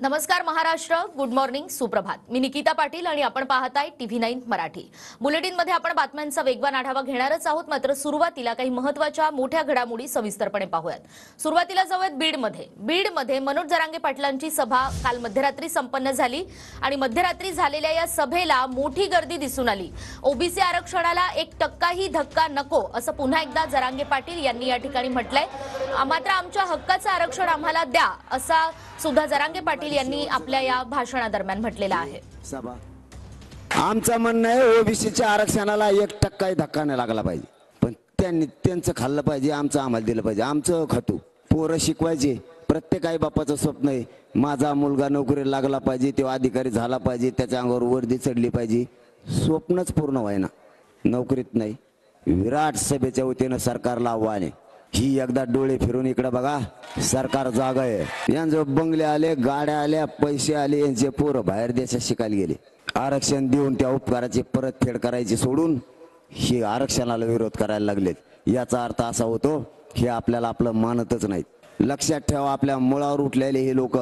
नमस्कार Maharashtra good morning सुप्रभात. मी निकिता पाटील आणि आपण पाहताय टीव्ही नाईन मराठी. बुलेटिनमध्ये आपण बातम्यांचा वेगवान आढावा घेणारच आहोत मात्र सुरुवातीला काही महत्त्वाच्या मोठ्या घडामोडी सविस्तरपणे पाहूयात. सुरुवातीला जाऊयात बीडमध्ये. बीडमध्ये मनोज जरांगे पाटलांची सभा काल मध्यरात्री संपन्न झाली आणि मध्यरात्री झालेल्या या सभेला मोठी गर्दी दिसून आली. ओबीसी आरक्षणाला एक टक्काही धक्का नको असं पुन्हा एकदा जरांगे पाटील यांनी या ठिकाणी म्हटलंय. मात्र आमच्या हक्काचं आरक्षण आम्हाला द्या असा सुद्धा जरांगे पाटील यांनी आपल्या या भाषणादरम्यान म्हटलेलं आहे. सभा आमचं म्हणणं आहे ओबीसीच्या आरक्षणाला एक टक्काही धक्का नाही लागला पाहिजे. पण त्यांनी त्यांचं खाल्लं पाहिजे आमचं आम्हाला दिलं पाहिजे. आमचं खातो. पोरं शिकवायचे. प्रत्येक आई बापाचं स्वप्न आहे माझा मुलगा नोकरी लागला पाहिजे तो अधिकारी झाला पाहिजे त्याच्या अंगावर वर्दी चढली पाहिजे. स्वप्नच पूर्ण व्हायना. नोकरीत नाही. विराट सभेच्या वतीनं सरकारला आव्हान आहे. ही एकदा डोळे फिरून इकडे बघा सरकार जागा आहे. यांचं बंगले आले गाड्या आल्या पैसे आले यांचे पोरं बाहेर देशात शिकायला गेले. आरक्षण देऊन त्या उपकाराची परतफेड करायची सोडून हे आरक्षणाला विरोध करायला लागलेत. याचा अर्थ असा होतो हे आपल्याला आपलं मानतच नाहीत. लक्षात ठेवा आपल्या मुळावर उठलेले हे लोक